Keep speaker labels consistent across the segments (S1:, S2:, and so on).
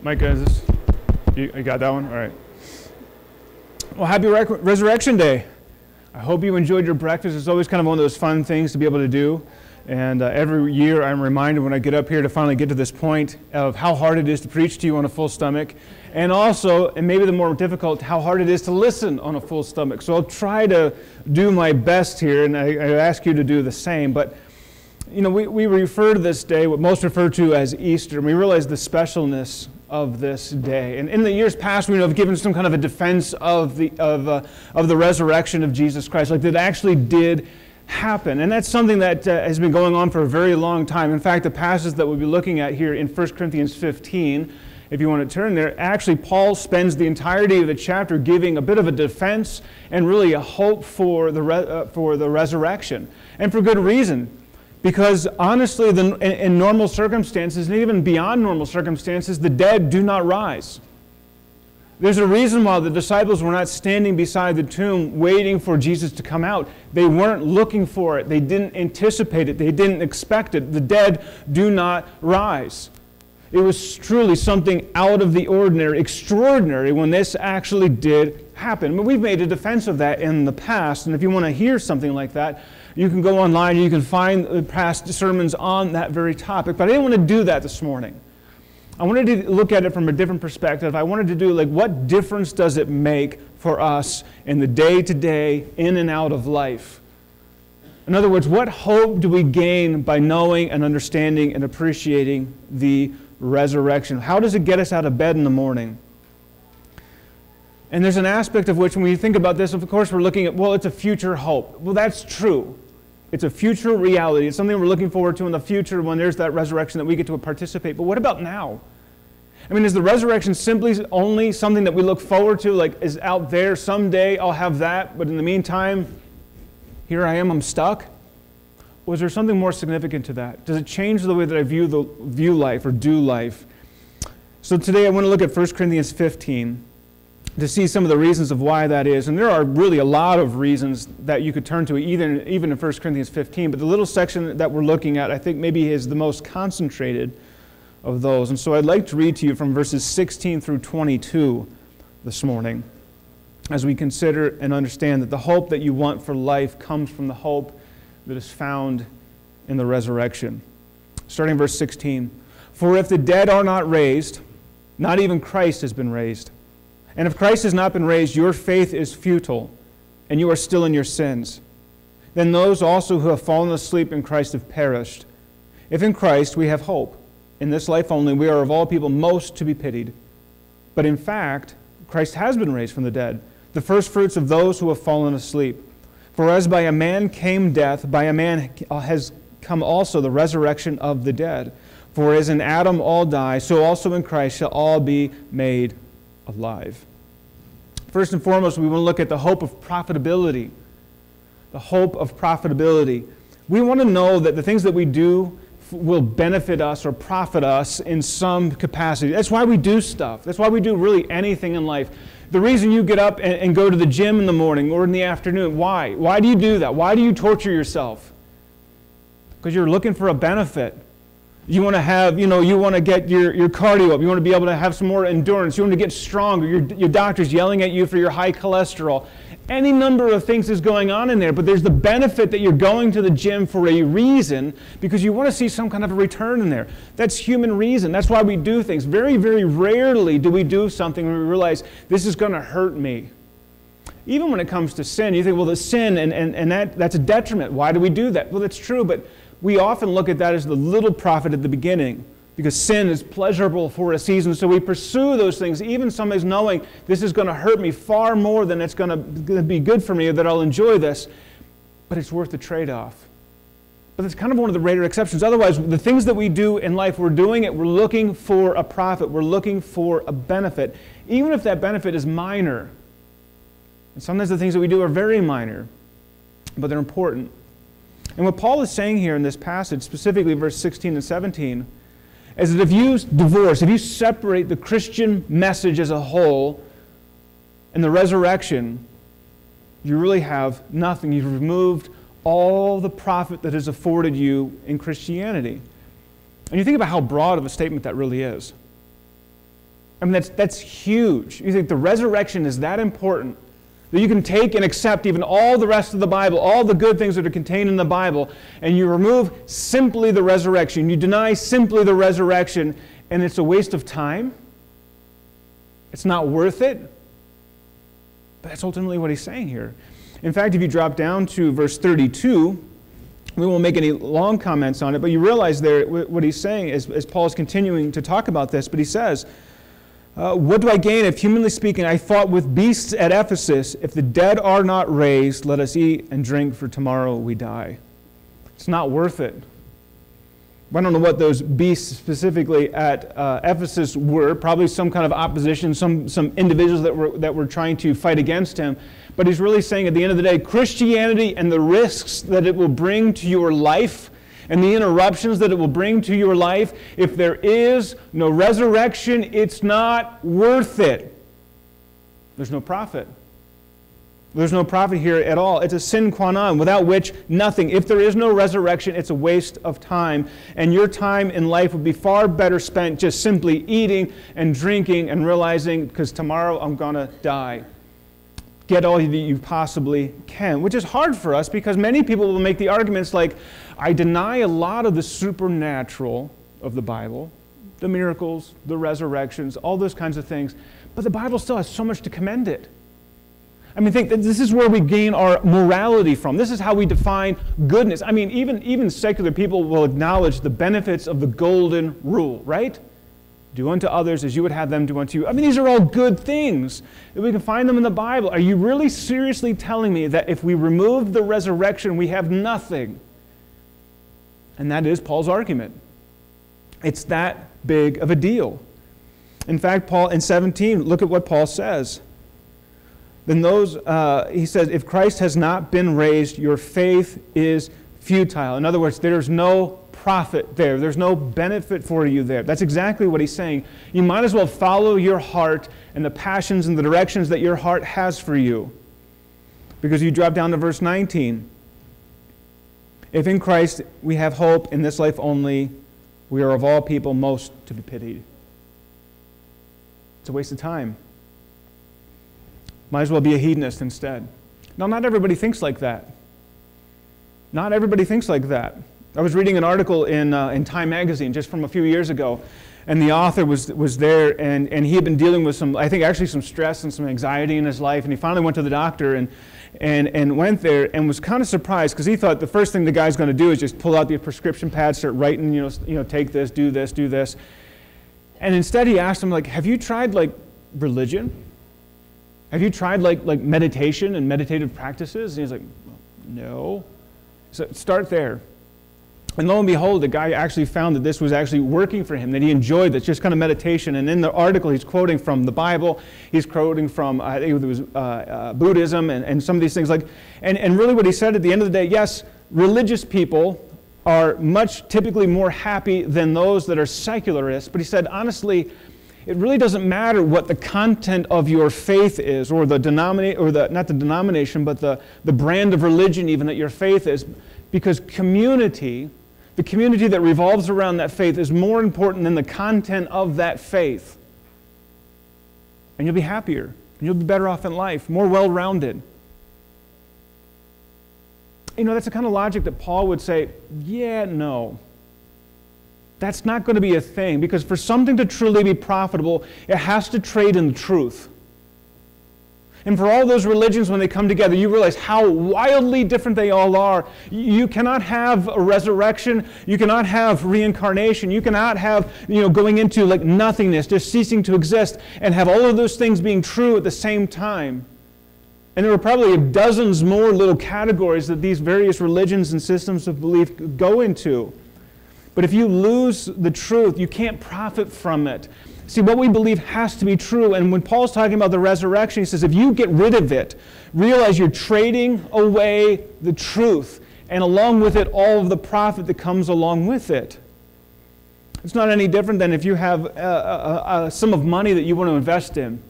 S1: Micah, is this? You, you got that one? All right. Well, happy Rec- Resurrection Day. I hope you enjoyed your breakfast. It's always kind of one of those fun things to be able to do. And uh, every year I'm reminded when I get up here to finally get to this point of how hard it is to preach to you on a full stomach. And also, and maybe the more difficult, how hard it is to listen on a full stomach. So I'll try to do my best here, and I, I ask you to do the same. But you know, we, we refer to this day, what most refer to as Easter, and we realize the specialness of this day. And in the years past, we have given some kind of a defense of the, of, uh, of the resurrection of Jesus Christ, like that actually did happen. And that's something that uh, has been going on for a very long time. In fact, the passage that we'll be looking at here in 1 Corinthians 15, if you want to turn there, actually, Paul spends the entirety of the chapter giving a bit of a defense and really a hope for the, re- uh, for the resurrection. And for good reason. Because honestly, the, in, in normal circumstances, and even beyond normal circumstances, the dead do not rise. There's a reason why the disciples were not standing beside the tomb waiting for Jesus to come out. They weren't looking for it. They didn't anticipate it. They didn't expect it. The dead do not rise. It was truly something out of the ordinary, extraordinary, when this actually did happen. But we've made a defense of that in the past, and if you want to hear something like that, you can go online you can find the past sermons on that very topic. But I didn't want to do that this morning. I wanted to look at it from a different perspective. I wanted to do like what difference does it make for us in the day to day, in and out of life? In other words, what hope do we gain by knowing and understanding and appreciating the resurrection? How does it get us out of bed in the morning? And there's an aspect of which, when we think about this, of course, we're looking at, well, it's a future hope. Well, that's true. It's a future reality. It's something we're looking forward to in the future when there's that resurrection that we get to participate. But what about now? I mean, is the resurrection simply only something that we look forward to, like is out there someday I'll have that, but in the meantime, here I am, I'm stuck? Is there something more significant to that? Does it change the way that I view, the, view life or do life? So today I want to look at 1 Corinthians 15 to see some of the reasons of why that is. And there are really a lot of reasons that you could turn to, even, even in 1 Corinthians 15. But the little section that we're looking at, I think maybe is the most concentrated of those. And so I'd like to read to you from verses 16 through 22 this morning as we consider and understand that the hope that you want for life comes from the hope that is found in the resurrection. Starting verse 16 For if the dead are not raised, not even Christ has been raised. And if Christ has not been raised, your faith is futile, and you are still in your sins. Then those also who have fallen asleep in Christ have perished. If in Christ we have hope, in this life only, we are of all people most to be pitied. But in fact, Christ has been raised from the dead, the firstfruits of those who have fallen asleep. For as by a man came death, by a man has come also the resurrection of the dead. For as in Adam all die, so also in Christ shall all be made alive. First and foremost, we want to look at the hope of profitability. The hope of profitability. We want to know that the things that we do will benefit us or profit us in some capacity. That's why we do stuff. That's why we do really anything in life. The reason you get up and, and, go to the gym in the morning or in the afternoon, why? Why do you do that? Why do you torture yourself? Because you're looking for a benefit. You want to have, you know, you want to get your, your cardio up. You want to be able to have some more endurance. You want to get stronger. Your, your doctor's yelling at you for your high cholesterol. Any number of things is going on in there, but there's the benefit that you're going to the gym for a reason because you want to see some kind of a return in there. That's human reason. That's why we do things. Very, very rarely do we do something when we realize this is going to hurt me. Even when it comes to sin, you think, well, the sin, and, and, and that, that's a detriment. Why do we do that? Well, that's true, but we often look at that as the little profit at the beginning because sin is pleasurable for a season. So we pursue those things, even sometimes knowing this is going to hurt me far more than it's going to be good for me, or that I'll enjoy this. But it's worth the trade off. But it's kind of one of the rare exceptions. Otherwise, the things that we do in life, we're doing it, we're looking for a profit, we're looking for a benefit, even if that benefit is minor. And sometimes the things that we do are very minor, but they're important. And what Paul is saying here in this passage, specifically verse 16 and 17, is that if you divorce, if you separate the Christian message as a whole and the resurrection, you really have nothing. You've removed all the profit that is afforded you in Christianity. And you think about how broad of a statement that really is. I mean, that's, that's huge. You think the resurrection is that important that you can take and accept even all the rest of the Bible, all the good things that are contained in the Bible, and you remove simply the resurrection. You deny simply the resurrection, and it's a waste of time. It's not worth it. But that's ultimately what he's saying here. In fact, if you drop down to verse 32, we won't make any long comments on it, but you realize there what he's saying as, as Paul is continuing to talk about this, but he says, uh, What do I gain if, humanly speaking, I fought with beasts at Ephesus? If the dead are not raised, let us eat and drink, for tomorrow we die. It's not worth it. I don't know what those beasts specifically at uh, Ephesus were. Probably some kind of opposition, some, some individuals that were, that were trying to fight against him. But he's really saying at the end of the day, Christianity and the risks that it will bring to your life and the interruptions that it will bring to your life, if there is no resurrection, it's not worth it. There's no profit. There's no profit here at all. It's a sine qua non, without which nothing. If there is no resurrection, it's a waste of time. And your time in life would be far better spent just simply eating and drinking and realizing, because tomorrow I'm going to die. Get all that you possibly can, which is hard for us because many people will make the arguments like, I deny a lot of the supernatural of the Bible, the miracles, the resurrections, all those kinds of things, but the Bible still has so much to commend it. I mean, think that this is where we gain our morality from. This is how we define goodness. I mean, even, even secular people will acknowledge the benefits of the golden rule, right? Do unto others as you would have them do unto you. I mean, these are all good things. We can find them in the Bible. Are you really seriously telling me that if we remove the resurrection, we have nothing? And that is Paul's argument. It's that big of a deal. In fact, Paul in 17, look at what Paul says then those, uh, he says, if Christ has not been raised, your faith is futile. In other words, there's no profit there. There's no benefit for you there. That's exactly what he's saying. You might as well follow your heart and the passions and the directions that your heart has for you. Because you drop down to verse 19. If in Christ we have hope in this life only, we are of all people most to be pitied. It's a waste of time. Might as well be a hedonist instead. Now, not everybody thinks like that. Not everybody thinks like that. I was reading an article in, uh, in Time magazine just from a few years ago, and the author was, was there, and, and he had been dealing with some, I think actually some stress and some anxiety in his life, and he finally went to the doctor and, and, and went there and was kind of surprised because he thought the first thing the guy's going to do is just pull out the prescription pad, start writing, you know, you know, take this, do this, do this. And instead he asked him, like, have you tried, like, religion? Have you tried like, like meditation and meditative practices? And he's like, no. So start there. And lo and behold, the guy actually found that this was actually working for him, that he enjoyed this, just kind of meditation. And in the article, he's quoting from the Bible, he's quoting from, I think it was uh, uh, Buddhism and, and some of these things. Like, and, and really, what he said at the end of the day yes, religious people are much typically more happy than those that are secularists. But he said, honestly, it really doesn't matter what the content of your faith is, or the denomination, or the not the denomination, but the, the brand of religion even that your faith is, because community, the community that revolves around that faith, is more important than the content of that faith. And you'll be happier, and you'll be better off in life, more well rounded. You know, that's the kind of logic that Paul would say, yeah, no. That's not going to be a thing because for something to truly be profitable, it has to trade in the truth. And for all those religions, when they come together, you realize how wildly different they all are. You cannot have a resurrection. You cannot have reincarnation. You cannot have, you know, going into like nothingness, just ceasing to exist, and have all of those things being true at the same time. And there are probably dozens more little categories that these various religions and systems of belief go into. But if you lose the truth, you can't profit from it. See, what we believe has to be true. And when Paul's talking about the resurrection, he says, if you get rid of it, realize you're trading away the truth, and along with it, all of the profit that comes along with it. It's not any different than if you have a, a, a sum of money that you want to invest in,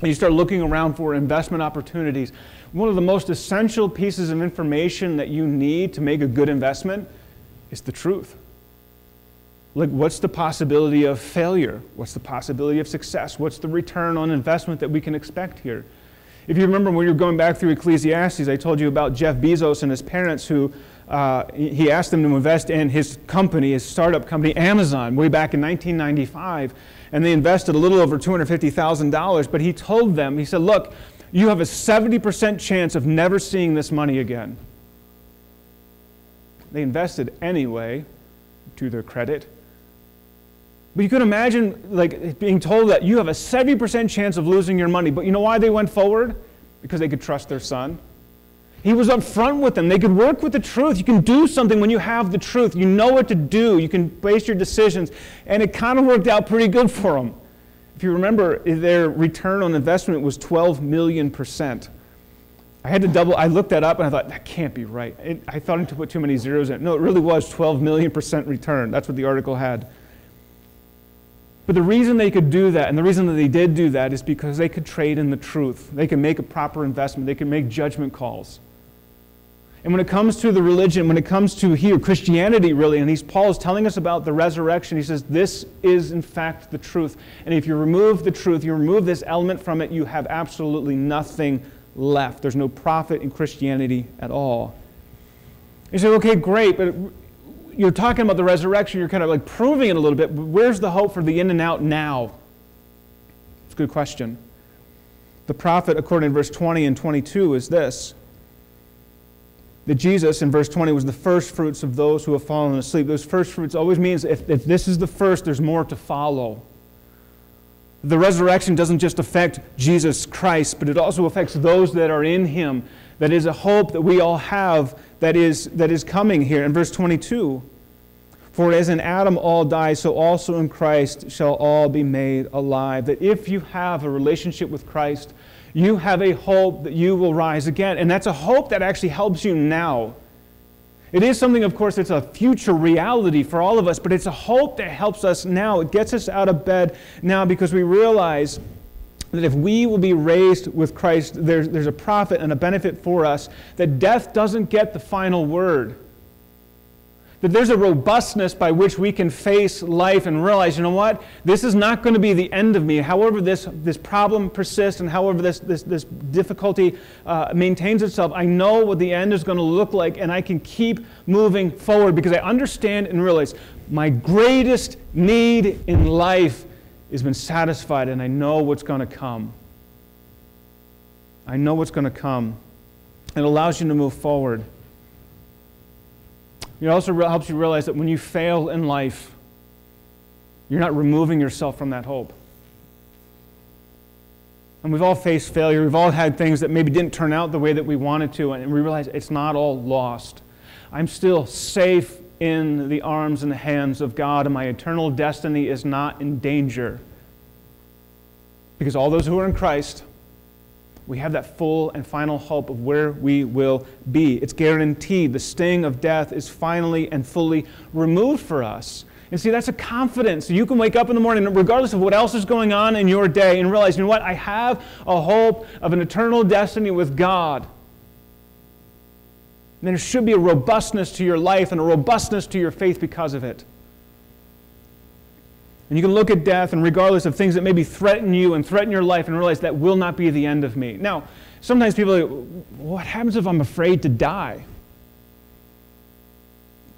S1: and you start looking around for investment opportunities. One of the most essential pieces of information that you need to make a good investment is the truth. Like what's the possibility of failure? What's the possibility of success? What's the return on investment that we can expect here? If you remember when you were going back through Ecclesiastes, I told you about Jeff Bezos and his parents who uh, he asked them to invest in his company, his startup company, Amazon, way back in 1995. And they invested a little over $250,000. But he told them, he said, Look, you have a 70% chance of never seeing this money again. They invested anyway, to their credit. But you could imagine like being told that you have a 70% chance of losing your money. But you know why they went forward? Because they could trust their son. He was upfront with them. They could work with the truth. You can do something when you have the truth. You know what to do. You can base your decisions. And it kind of worked out pretty good for them. If you remember, their return on investment was 12 million percent. I had to double, I looked that up and I thought, that can't be right. It, I thought to put too many zeros in. No, it really was 12 million percent return. That's what the article had. But the reason they could do that, and the reason that they did do that, is because they could trade in the truth. They could make a proper investment. They could make judgment calls. And when it comes to the religion, when it comes to here, Christianity really, and he's, Paul is telling us about the resurrection, he says, this is in fact the truth. And if you remove the truth, you remove this element from it, you have absolutely nothing left. There's no profit in Christianity at all. You say, okay, great, but you're talking about the resurrection, you're kind of like proving it a little bit. Where's the hope for the in and out now? It's a good question. The profit, according to verse 20 and 22, is this that Jesus in verse 20 was the first fruits of those who have fallen asleep. Those first fruits always means if, if this is the first, there's more to follow. The resurrection doesn't just affect Jesus Christ, but it also affects those that are in him. That is a hope that we all have that is, that is coming here. In verse 22, for as in Adam all die, so also in Christ shall all be made alive. That if you have a relationship with Christ, you have a hope that you will rise again. And that's a hope that actually helps you now. It is something, of course, it's a future reality for all of us, but it's a hope that helps us now. It gets us out of bed now because we realize that if we will be raised with Christ, there's, there's a profit and a benefit for us, that death doesn't get the final word that there's a robustness by which we can face life and realize, you know what, this is not going to be the end of me. However, this, this problem persists and however this, this, this difficulty uh, maintains itself, I know what the end is going to look like and I can keep moving forward because I understand and realize my greatest need in life has been satisfied and I know what's going to come. I know what's going to come. It allows you to move forward. It also helps you realize that when you fail in life, you're not removing yourself from that hope. And we've all faced failure. We've all had things that maybe didn't turn out the way that we wanted to, and we realize it's not all lost. I'm still safe in the arms and the hands of God, and my eternal destiny is not in danger. Because all those who are in Christ we have that full and final hope of where we will be. It's guaranteed. The sting of death is finally and fully removed for us. And see, that's a confidence. You can wake up in the morning, regardless of what else is going on in your day, and realize, you know what? I have a hope of an eternal destiny with God. And there should be a robustness to your life and a robustness to your faith because of it. And you can look at death, and regardless of things that maybe threaten you and threaten your life, and realize that will not be the end of me. Now, sometimes people are like, what happens if I'm afraid to die?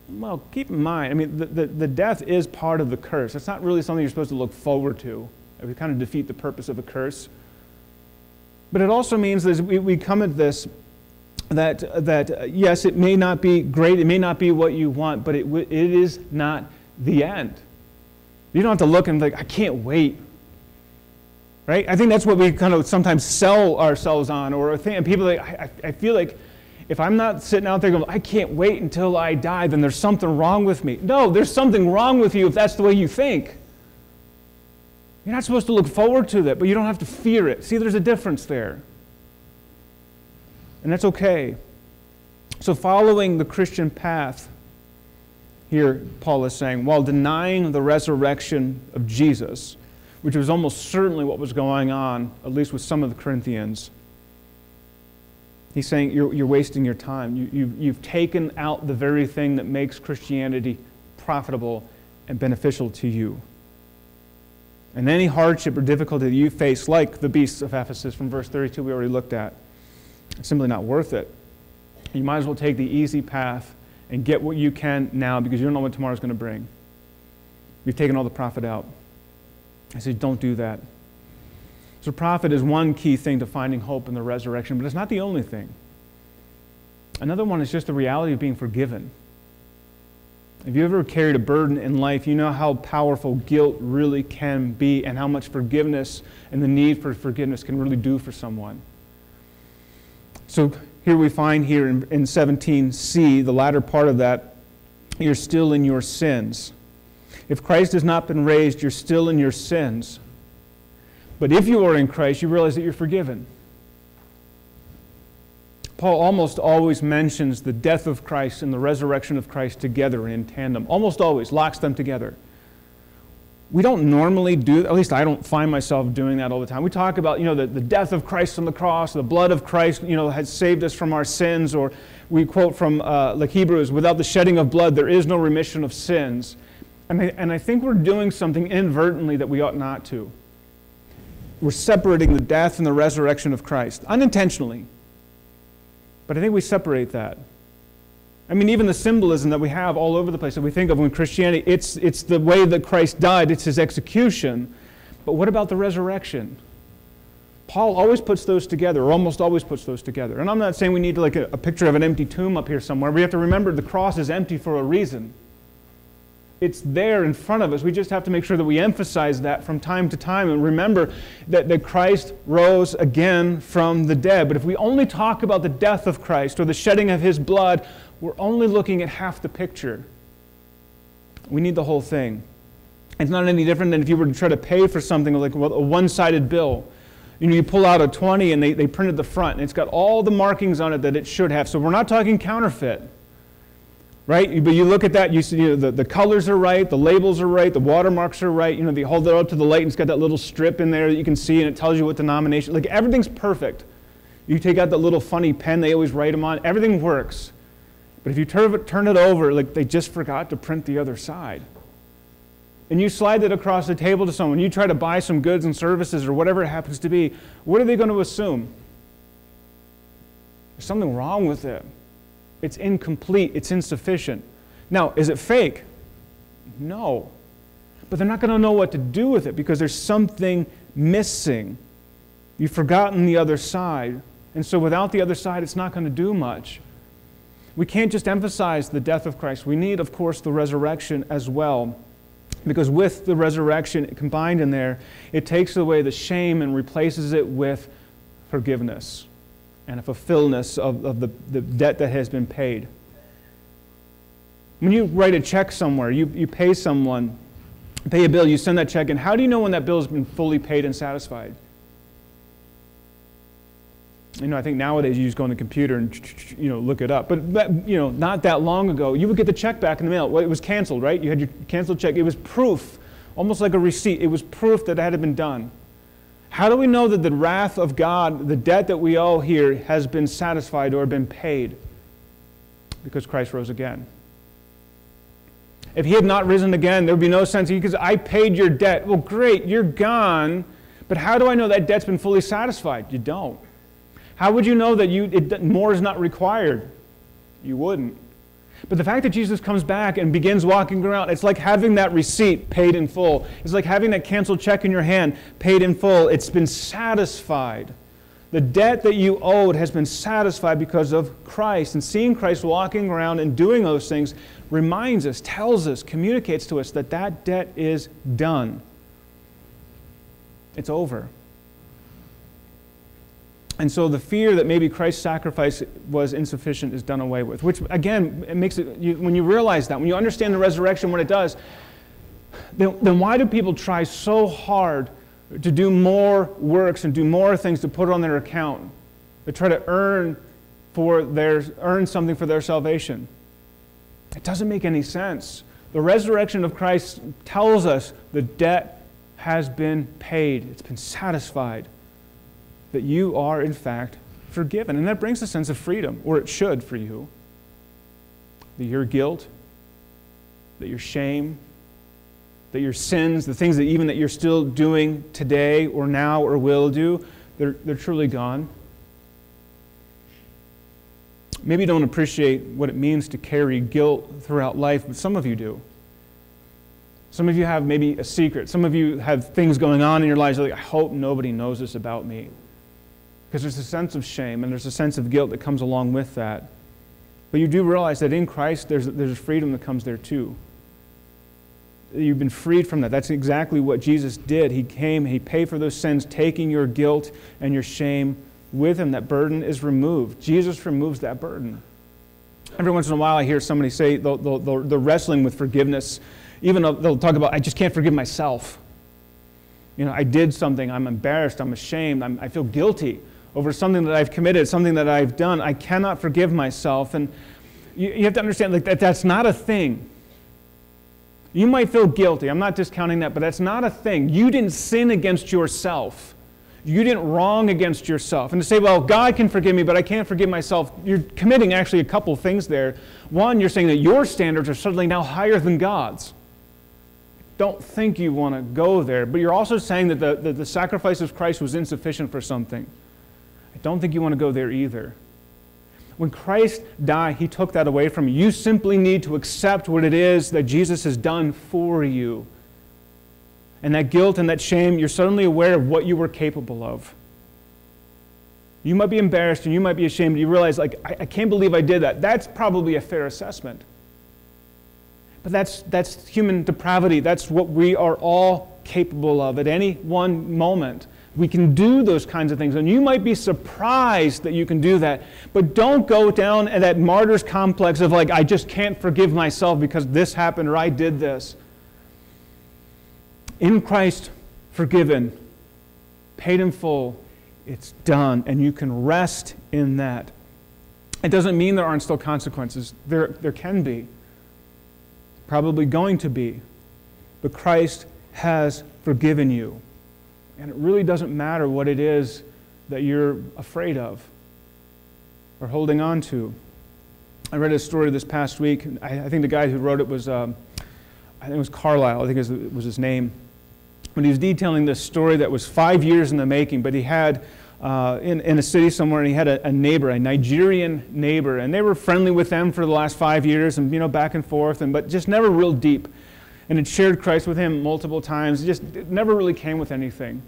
S1: Well, keep in mind, I mean, the, the, the death is part of the curse. It's not really something you're supposed to look forward to. We kind of defeat the purpose of a curse. But it also means that we, we come at this that, that uh, yes, it may not be great, it may not be what you want, but it, it is not the end. You don't have to look and like, I can't wait. Right? I think that's what we kind of sometimes sell ourselves on, or think, and people like, I, I feel like if I'm not sitting out there going, I can't wait until I die, then there's something wrong with me. No, there's something wrong with you if that's the way you think. You're not supposed to look forward to that, but you don't have to fear it. See, there's a difference there. And that's okay. So, following the Christian path here Paul is saying, while denying the resurrection of Jesus, which was almost certainly what was going on, at least with some of the Corinthians, he's saying you're, you're wasting your time. You, you, you've taken out the very thing that makes Christianity profitable, and beneficial to you. And any hardship or difficulty that you face, like the beasts of Ephesus from verse 32 we already looked at, it's simply not worth it. You might as well take the easy path and get what you can now because you don't know what tomorrow's going to bring. We've taken all the profit out. I said, don't do that. So, profit is one key thing to finding hope in the resurrection, but it's not the only thing. Another one is just the reality of being forgiven. If you ever carried a burden in life, you know how powerful guilt really can be and how much forgiveness and the need for forgiveness can really do for someone. So here we find here in, in 17c, the latter part of that, you're still in your sins. If Christ has not been raised, you're still in your sins. But if you are in Christ, you realize that you're forgiven. Paul almost always mentions the death of Christ and the resurrection of Christ together in tandem. Almost always locks them together. We don't normally do, at least I don't find myself doing that all the time. We talk about, you know, the, the death of Christ on the cross, the blood of Christ, you know, has saved us from our sins, or we quote from uh, like Hebrews, without the shedding of blood, there is no remission of sins. And I, and I think we're doing something inadvertently that we ought not to. We're separating the death and the resurrection of Christ, unintentionally. But I think we separate that. I mean, even the symbolism that we have all over the place that we think of when Christianity, it's, it's the way that Christ died, it's his execution. But what about the resurrection? Paul always puts those together, or almost always puts those together. And I'm not saying we need like a, a picture of an empty tomb up here somewhere. We have to remember the cross is empty for a reason. It's there in front of us. We just have to make sure that we emphasize that from time to time and remember that, that Christ rose again from the dead. But if we only talk about the death of Christ or the shedding of his blood, we're only looking at half the picture. We need the whole thing. It's not any different than if you were to try to pay for something like a one sided bill. You know, you pull out a 20 and they, they printed the front, and it's got all the markings on it that it should have. So we're not talking counterfeit right? But you look at that, you see you know, the, the colors are right, the labels are right, the watermarks are right. You know, they hold it up to the light and it's got that little strip in there that you can see and it tells you what denomination. Like everything's perfect. You take out that little funny pen they always write them on, everything works. But if you turn it, turn it over, like they just forgot to print the other side. And you slide it across the table to someone, you try to buy some goods and services or whatever it happens to be, what are they going to assume? There's something wrong with it. It's incomplete, it's insufficient. Now, is it fake? No. But they're not going to know what to do with it because there's something missing. You've forgotten the other side. And so without the other side, it's not going to do much. We can't just emphasize the death of Christ. We need, of course, the resurrection as well. Because with the resurrection combined in there, it takes away the shame and replaces it with forgiveness and a fulfillment of, of the, the debt that has been paid. When you write a check somewhere, you, you pay someone, pay a bill, you send that check in, how do you know when that bill has been fully paid and satisfied? You know, I think nowadays you just go on the computer and you know look it up. But, you know, not that long ago, you would get the check back in the mail. Well, it was canceled, right? You had your canceled check. It was proof, almost like a receipt. It was proof that it had been done. How do we know that the wrath of God, the debt that we owe here, has been satisfied or been paid? Because Christ rose again. If he had not risen again, there would be no sense because I paid your debt. Well, great, you're gone. But how do I know that debt's been fully satisfied? You don't. How would you know that you, it, more is not required? You wouldn't. But the fact that Jesus comes back and begins walking around, it's like having that receipt paid in full. It's like having that canceled check in your hand paid in full. It's been satisfied. The debt that you owed has been satisfied because of Christ. And seeing Christ walking around and doing those things reminds us, tells us, communicates to us that that debt is done. It's over. And so the fear that maybe Christ's sacrifice was insufficient is done away with, which again, it makes it, you, when you realize that, when you understand the resurrection, what it does, then, then why do people try so hard to do more works and do more things to put on their account? They try to earn, for their, earn something for their salvation. It doesn't make any sense. The resurrection of Christ tells us the debt has been paid, it's been satisfied that you are, in fact, forgiven. And that brings a sense of freedom, or it should for you. That your guilt, that your shame, that your sins, the things that even that you're still doing today or now or will do, they're, they're truly gone. Maybe you don't appreciate what it means to carry guilt throughout life, but some of you do. Some of you have maybe a secret. Some of you have things going on in your lives like, I hope nobody knows this about me. Because there's a sense of shame and there's a sense of guilt that comes along with that. But you do realize that in Christ, there's, there's a freedom that comes there too. You've been freed from that. That's exactly what Jesus did. He came, He paid for those sins, taking your guilt and your shame with Him. That burden is removed. Jesus removes that burden. Every once in a while, I hear somebody say they're, they're wrestling with forgiveness even though they'll talk about, I just can't forgive myself. You know, I did something, I'm embarrassed, I'm ashamed, I'm, I feel guilty over something that I've committed, something that I've done. I cannot forgive myself. And you, you have to understand like, that that's not a thing. You might feel guilty. I'm not discounting that, but that's not a thing. You didn't sin against yourself. You didn't wrong against yourself. And to say, well, God can forgive me, but I can't forgive myself, you're committing actually a couple things there. One, you're saying that your standards are suddenly now higher than God's don't think you want to go there, but you're also saying that the, that the sacrifice of Christ was insufficient for something. I don't think you want to go there either. When Christ died, he took that away from you. You simply need to accept what it is that Jesus has done for you. And that guilt and that shame, you're suddenly aware of what you were capable of. You might be embarrassed and you might be ashamed. You realize, like, I, I can't believe I did that. That's probably a fair assessment. But that's, that's human depravity. That's what we are all capable of at any one moment. We can do those kinds of things. And you might be surprised that you can do that. But don't go down at that martyr's complex of, like, I just can't forgive myself because this happened or I did this. In Christ, forgiven, paid in full, it's done. And you can rest in that. It doesn't mean there aren't still consequences, there, there can be probably going to be. But Christ has forgiven you. And it really doesn't matter what it is that you're afraid of or holding on to. I read a story this past week. I, I think the guy who wrote it was, um, I think it was Carlyle, I think it was his name. But he was detailing this story that was five years in the making, but he had uh, in, in a city somewhere, and he had a, a, neighbor, a Nigerian neighbor, and they were friendly with them for the last five years, and you know, back and forth, and but just never real deep, and had shared Christ with him multiple times. It just it never really came with anything.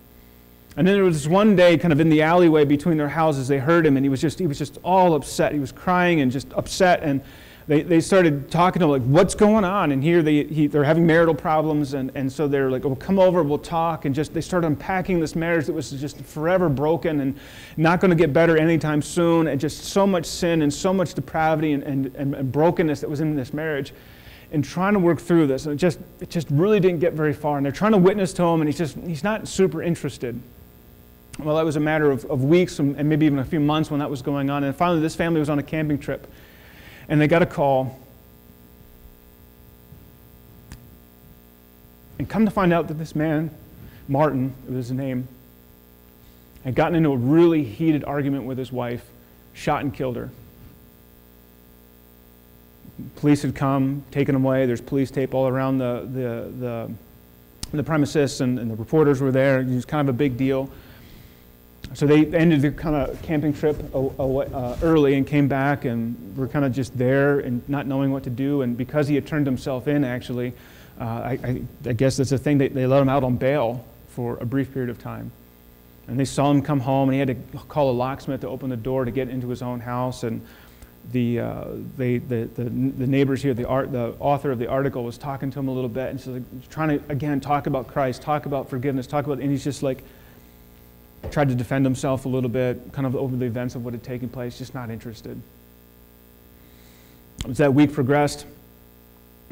S1: And then there was one day, kind of in the alleyway between their houses, they heard him, and he was just he was just all upset. He was crying and just upset, and they, they started talking to him, like, what's going on? And here they, he, they're having marital problems. And, and so they're like, well, come over, we'll talk. And just they started unpacking this marriage that was just forever broken and not going to get better anytime soon. And just so much sin and so much depravity and, and, and brokenness that was in this marriage. And trying to work through this. And it just, it just really didn't get very far. And they're trying to witness to him, and he's just, he's not super interested. Well, that was a matter of, of weeks and maybe even a few months when that was going on. And finally, this family was on a camping trip and they got a call. And come to find out that this man, Martin, it was his name, had gotten into a really heated argument with his wife, shot and killed her. Police had come, taken him away. There's police tape all around the, the, the, the premises, and, and the reporters were there. It was kind of a big deal so they ended their kind of camping trip uh, early and came back and were kind of just there and not knowing what to do. And because he had turned himself in, actually, uh, I, I, I, guess that's a thing, they, they let him out on bail for a brief period of time. And they saw him come home, and he had to call a locksmith to open the door to get into his own house. And the, uh, they, the, the, the, neighbors here, the, art, the author of the article was talking to him a little bit, and she's like, trying to, again, talk about Christ, talk about forgiveness, talk about, and he's just like, tried to defend himself a little bit, kind of over the events of what had taken place, just not interested. As that week progressed,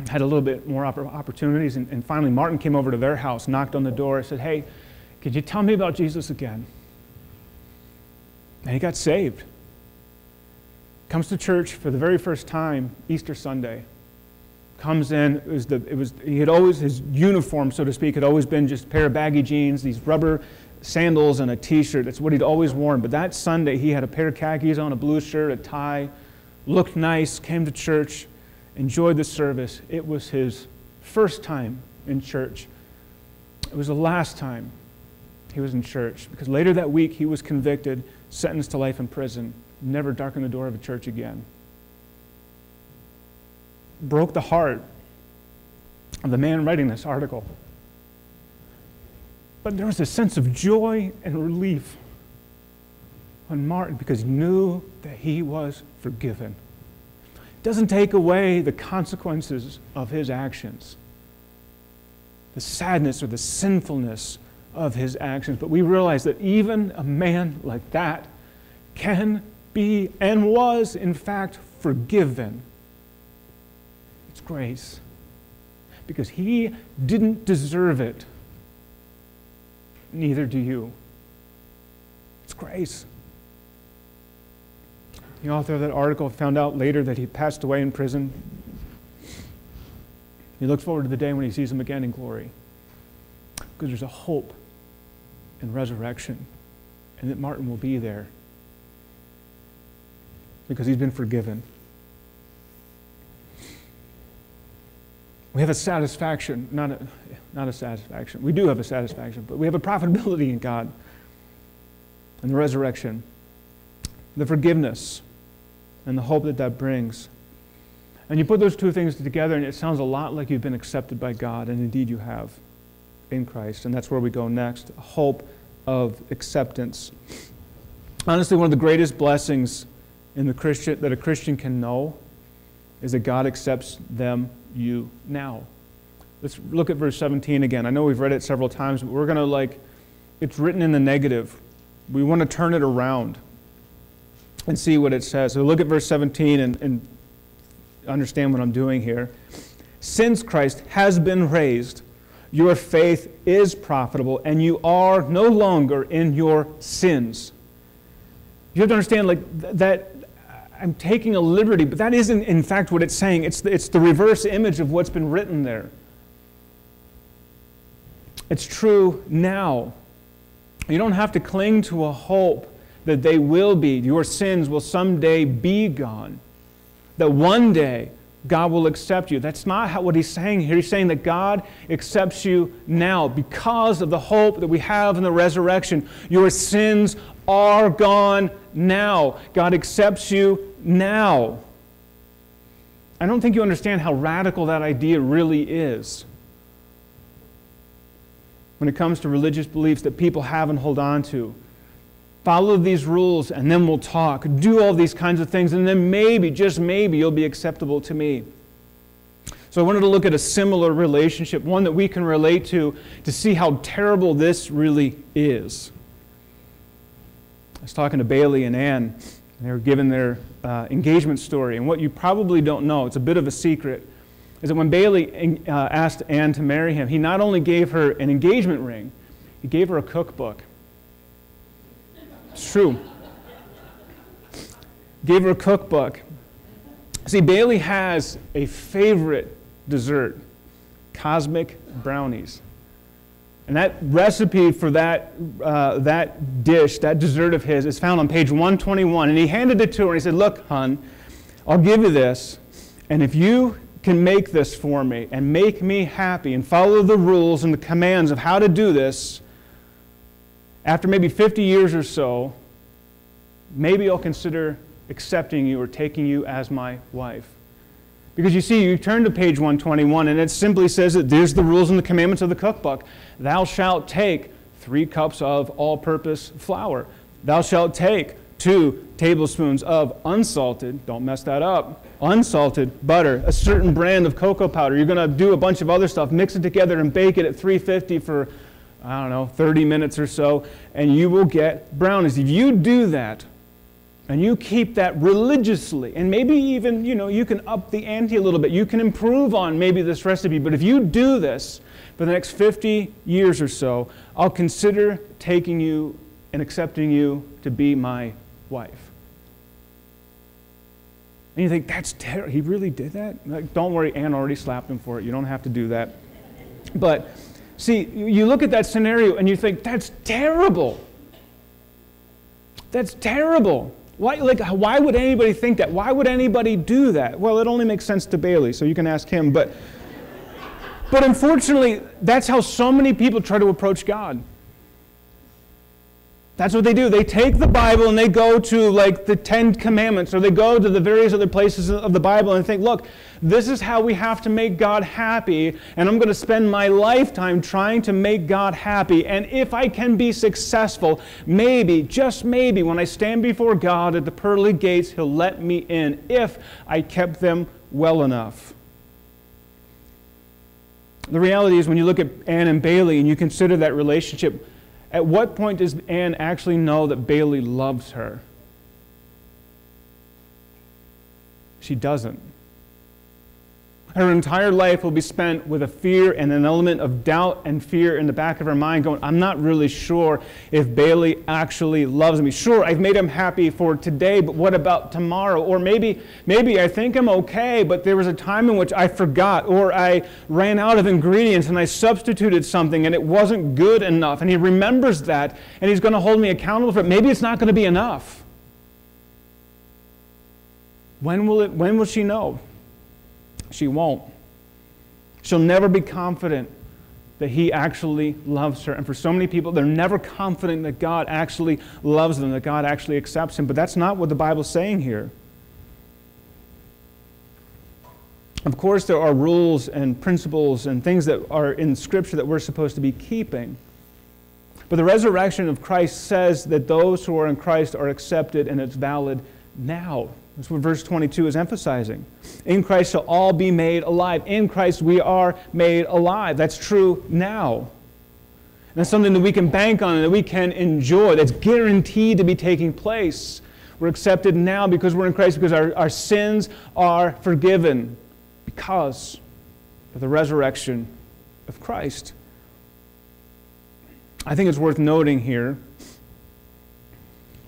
S1: had a little bit more opportunities, and, and finally Martin came over to their house, knocked on the door, and said, Hey, could you tell me about Jesus again? And he got saved. Comes to church for the very first time Easter Sunday. Comes in, it was the, it was, he had always, his uniform, so to speak, had always been just a pair of baggy jeans, these rubber sandals and a t-shirt. That's what he'd always worn. But that Sunday, he had a pair of khakis on, a blue shirt, a tie, looked nice, came to church, enjoyed the service. It was his first time in church. It was the last time he was in church because later that week he was convicted, sentenced to life in prison, never darken the door of a church again. Broke the heart of the man writing this article. But there was a sense of joy and relief on Martin because he knew that he was forgiven. It doesn't take away the consequences of his actions, the sadness or the sinfulness of his actions. But we realize that even a man like that can be and was, in fact, forgiven. It's grace. Because he didn't deserve it. Neither do you. It's grace. The author of that article found out later that he passed away in prison. He looks forward to the day when he sees him again in glory. Because there's a hope in resurrection, and that Martin will be there because he's been forgiven. We have a satisfaction, not a, not a satisfaction. We do have a satisfaction, but we have a profitability in God and the resurrection, the forgiveness, and the hope that that brings. And you put those two things together, and it sounds a lot like you've been accepted by God, and indeed you have in Christ. And that's where we go next hope of acceptance. Honestly, one of the greatest blessings in the Christian, that a Christian can know is that God accepts them, you, now. Let's look at verse 17 again. I know we've read it several times, but we're going to like, it's written in the negative. We want to turn it around and see what it says. So look at verse 17 and, and understand what I'm doing here. Since Christ has been raised, your faith is profitable and you are no longer in your sins. You have to understand like th- that I'm taking a liberty, but that isn't in fact what it's saying. It's the, it's the reverse image of what's been written there. It's true now. You don't have to cling to a hope that they will be, your sins will someday be gone. That one day God will accept you. That's not how, what he's saying here. He's saying that God accepts you now because of the hope that we have in the resurrection. Your sins are gone now. God accepts you now. I don't think you understand how radical that idea really is when it comes to religious beliefs that people have and hold on to. Follow these rules and then we'll talk. Do all these kinds of things and then maybe, just maybe, you'll be acceptable to me. So I wanted to look at a similar relationship, one that we can relate to, to see how terrible this really is. I was talking to Bailey and Ann, and they were given their uh, engagement story. And what you probably don't know, it's a bit of a secret, is that when Bailey uh, asked Ann to marry him, he not only gave her an engagement ring, he gave her a cookbook. It's true. Gave her a cookbook. See, Bailey has a favorite dessert cosmic brownies. And that recipe for that, uh, that dish, that dessert of his, is found on page 121. And he handed it to her and he said, Look, hon, I'll give you this. And if you can make this for me and make me happy and follow the rules and the commands of how to do this, after maybe 50 years or so, maybe I'll consider accepting you or taking you as my wife. Because you see, you turn to page 121 and it simply says that there's the rules and the commandments of the cookbook. Thou shalt take three cups of all purpose flour. Thou shalt take two tablespoons of unsalted, don't mess that up, unsalted butter, a certain brand of cocoa powder. You're going to do a bunch of other stuff, mix it together and bake it at 350 for, I don't know, 30 minutes or so, and you will get brownies. If you do that, and you keep that religiously, and maybe even, you know, you can up the ante a little bit. You can improve on maybe this recipe, but if you do this for the next 50 years or so, I'll consider taking you and accepting you to be my wife. And you think, that's terrible. He really did that? Like, don't worry, Ann already slapped him for it. You don't have to do that. But see, you look at that scenario and you think, that's terrible. That's terrible. Why, like, why would anybody think that? Why would anybody do that? Well, it only makes sense to Bailey, so you can ask him. But But unfortunately, that's how so many people try to approach God. That's what they do. They take the Bible and they go to like the Ten Commandments or they go to the various other places of the Bible and think, look, this is how we have to make God happy, and I'm going to spend my lifetime trying to make God happy. And if I can be successful, maybe, just maybe, when I stand before God at the pearly gates, He'll let me in if I kept them well enough. The reality is, when you look at Ann and Bailey and you consider that relationship, at what point does Ann actually know that Bailey loves her? She doesn't. Her entire life will be spent with a fear and an element of doubt and fear in the back of her mind, going, I'm not really sure if Bailey actually loves me. Sure, I've made him happy for today, but what about tomorrow? Or maybe, maybe I think I'm okay, but there was a time in which I forgot, or I ran out of ingredients and I substituted something and it wasn't good enough. And he remembers that and he's going to hold me accountable for it. Maybe it's not going to be enough. When will, it, when will she know? She won't. She'll never be confident that He actually loves her. And for so many people, they're never confident that God actually loves them, that God actually accepts them. But that's not what the Bible's saying here. Of course, there are rules and principles and things that are in Scripture that we're supposed to be keeping. But the resurrection of Christ says that those who are in Christ are accepted and it's valid now. That's what verse 22 is emphasizing. In Christ shall all be made alive. In Christ we are made alive. That's true now. And that's something that we can bank on and that we can enjoy. That's guaranteed to be taking place. We're accepted now because we're in Christ, because our, our sins are forgiven because of the resurrection of Christ. I think it's worth noting here.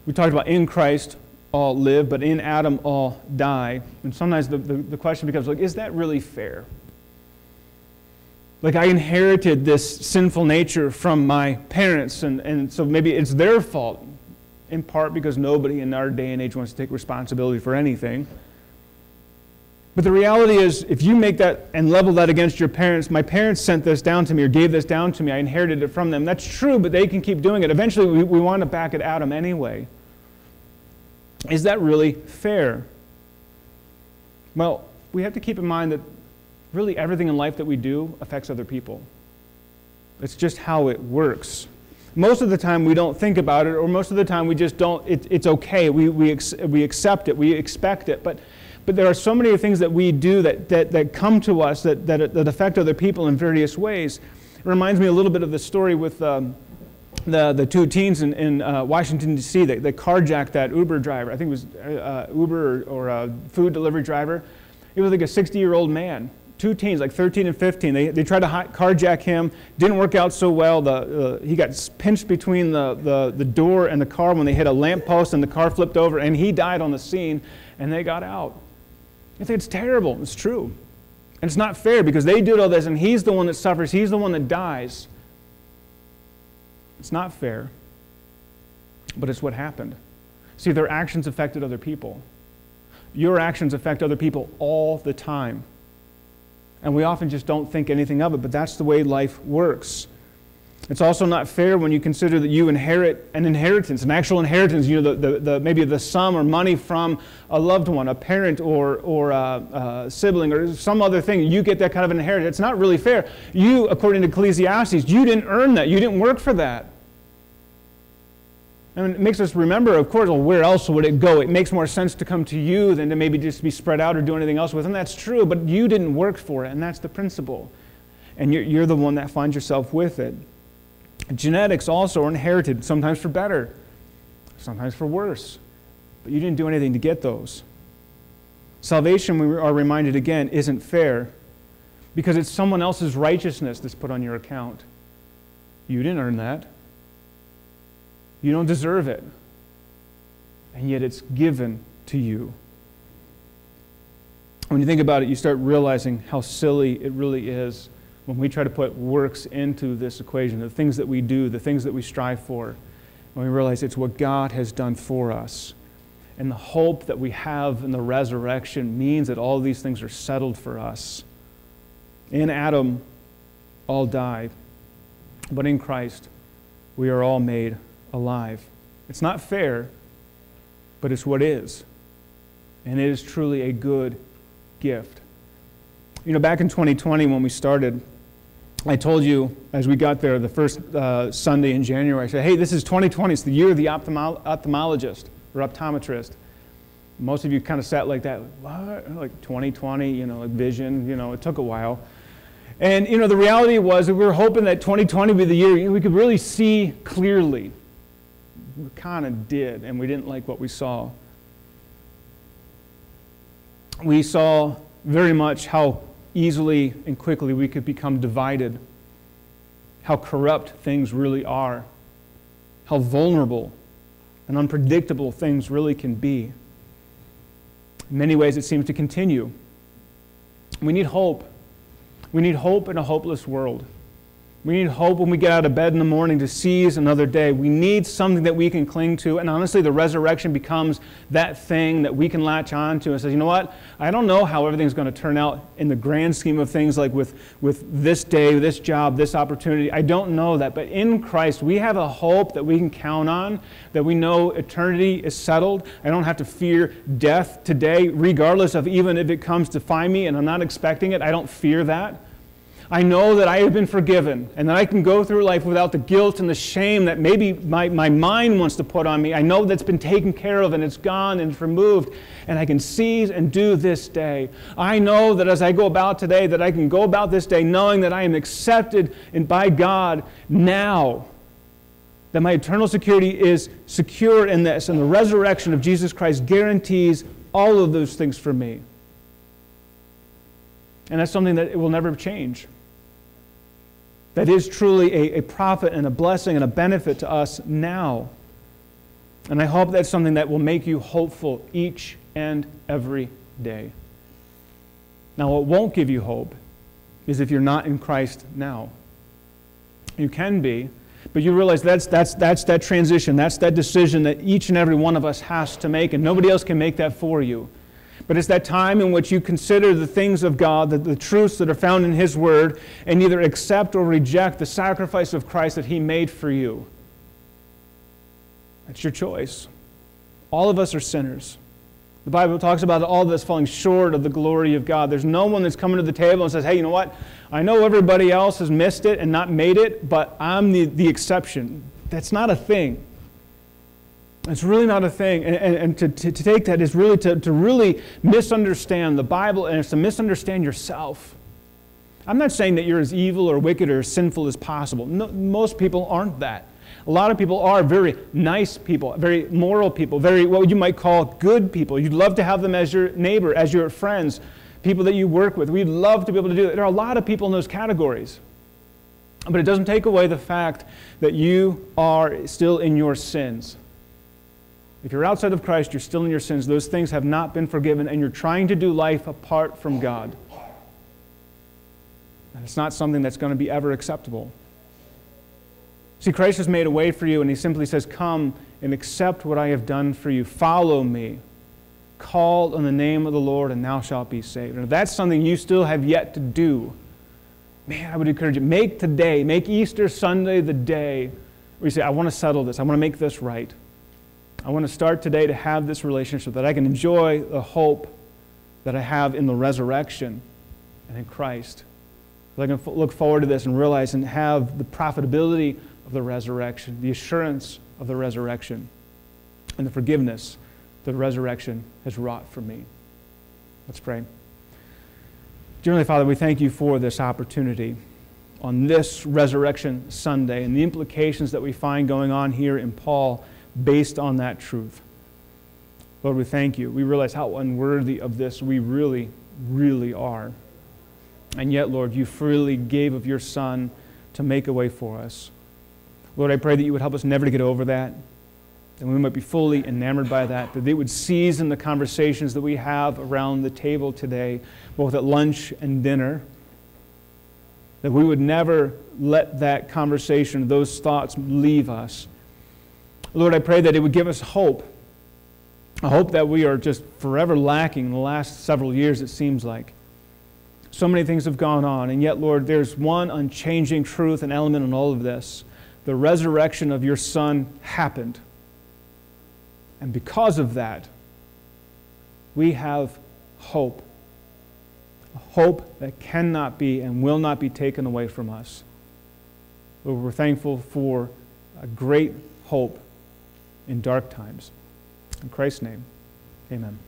S1: We talked about in Christ all live, but in Adam all die. And sometimes the, the, the, question becomes like, is that really fair? Like I inherited this sinful nature from my parents, and, and so maybe it's their fault, in part because nobody in our day and age wants to take responsibility for anything. But the reality is, if you make that and level that against your parents, my parents sent this down to me or gave this down to me, I inherited it from them. That's true, but they can keep doing it. Eventually, we, we want to back at Adam anyway. Is that really fair? Well, we have to keep in mind that really everything in life that we do affects other people. It's just how it works. Most of the time we don't think about it, or most of the time we just don't, it, it's okay. We, we, we accept it, we expect it. But, but there are so many things that we do that, that, that come to us that, that, that affect other people in various ways. It reminds me a little bit of the story with. Um, the, the two teens in, in uh, Washington, D.C., they, carjacked that Uber driver. I think it was uh, Uber or, a food delivery driver. He was like a 60 year old man. Two teens, like 13 and 15. They, they tried to carjack him. Didn't work out so well. The, uh, he got pinched between the, the, the door and the car when they hit a lamppost and the car flipped over and he died on the scene and they got out. I think it's terrible. It's true. And it's not fair because they did all this and he's the one that suffers. He's the one that dies. It's not fair, but it's what happened. See, their actions affected other people. Your actions affect other people all the time. And we often just don't think anything of it, but that's the way life works. It's also not fair when you consider that you inherit an inheritance, an actual inheritance, you know, the, the, the, maybe the sum or money from a loved one, a parent or, or a, a, sibling or some other thing. You get that kind of inheritance. It's not really fair. You, according to Ecclesiastes, you didn't earn that. You didn't work for that. And it makes us remember, of course, well, where else would it go? It makes more sense to come to you than to maybe just be spread out or do anything else with. And that's true, but you didn't work for it, and that's the principle. And you're, you're the one that finds yourself with it. Genetics also are inherited, sometimes for better, sometimes for worse. But you didn't do anything to get those. Salvation, we are reminded again, isn't fair because it's someone else's righteousness that's put on your account. You didn't earn that. You don't deserve it. And yet it's given to you. When you think about it, you start realizing how silly it really is when we try to put works into this equation, the things that we do, the things that we strive for, when we realize it's what God has done for us. And the hope that we have in the resurrection means that all these things are settled for us. In Adam, all die, but in Christ we are all made alive. It's not fair, but it's what is. And it is truly a good gift. You know, back in 2020 when we started, I told you as we got there the first uh, Sunday in January, I said, hey, this is 2020. It's the year of the ophthalmo- ophthalmologist or optometrist. Most of you kind of sat like that, what? Like 2020, you know, like vision, you know, it took a while. And, you know, the reality was we were hoping that 2020 would be the year we could really see clearly. We kind of did, and we didn't like what we saw. We saw very much how easily and quickly we could become divided, how corrupt things really are, how vulnerable and unpredictable things really can be. In many ways, it seems to continue. We need hope. We need hope in a hopeless world. We need hope when we get out of bed in the morning to seize another day. We need something that we can cling to. And honestly, the resurrection becomes that thing that we can latch on to and say, you know what? I don't know how everything's going to turn out in the grand scheme of things, like with, with this day, this job, this opportunity. I don't know that. But in Christ, we have a hope that we can count on, that we know eternity is settled. I don't have to fear death today, regardless of even if it comes to find me and I'm not expecting it. I don't fear that. I know that I have been forgiven and that I can go through life without the guilt and the shame that maybe my, my mind wants to put on me. I know that's been taken care of and it's gone and it's removed and I can seize and do this day. I know that as I go about today that I can go about this day knowing that I am accepted and by God now. That my eternal security is secure in this and the resurrection of Jesus Christ guarantees all of those things for me. And that's something that it will never change that is truly a, a profit and a blessing and a benefit to us now. And I hope that's something that will make you hopeful each and every day. Now, what won't give you hope is if you're not in Christ now. You can be, but you realize that's, that's, that's that transition, that's that decision that each and every one of us has to make, and nobody else can make that for you. But it's that time in which you consider the things of God, the, the truths that are found in His Word, and either accept or reject the sacrifice of Christ that He made for you. That's your choice. All of us are sinners. The Bible talks about all of us falling short of the glory of God. There's no one that's coming to the table and says, hey, you know what? I know everybody else has missed it and not made it, but I'm the, the exception. That's not a thing. It's really not a thing. And, and, and to, to, to, take that is really to, to really misunderstand the Bible and it's to misunderstand yourself. I'm not saying that you're as evil or wicked or sinful as possible. No, most people aren't that. A lot of people are very nice people, very moral people, very what you might call good people. You'd love to have them as your neighbor, as your friends, people that you work with. We'd love to be able to do that. There are a lot of people in those categories. But it doesn't take away the fact that you are still in your sins. If you're outside of Christ, you're still in your sins. Those things have not been forgiven, and you're trying to do life apart from God. And it's not something that's going to be ever acceptable. See, Christ has made a way for you, and He simply says, Come and accept what I have done for you. Follow me. Call on the name of the Lord, and thou shalt be saved. And if that's something you still have yet to do, man, I would encourage you make today, make Easter Sunday the day where you say, I want to settle this, I want to make this right. I want to start today to have this relationship that I can enjoy the hope that I have in the resurrection and in Christ. That I can look forward to this and realize and have the profitability of the resurrection, the assurance of the resurrection, and the forgiveness the resurrection has wrought for me. Let's pray. Dear Father, we thank you for this opportunity on this Resurrection Sunday and the implications that we find going on here in Paul based on that truth. Lord, we thank you. We realize how unworthy of this we really, really are. And yet, Lord, you freely gave of your Son to make a way for us. Lord, I pray that you would help us never to get over that, and we might be fully enamored by that, that they would season the conversations that we have around the table today, both at lunch and dinner, that we would never let that conversation, those thoughts leave us, Lord, I pray that it would give us hope. A hope that we are just forever lacking in the last several years, it seems like. So many things have gone on, and yet, Lord, there's one unchanging truth and element in all of this. The resurrection of your Son happened. And because of that, we have hope. A hope that cannot be and will not be taken away from us. Lord, we're thankful for a great hope in dark times. In Christ's name, amen.